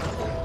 Unbreakable.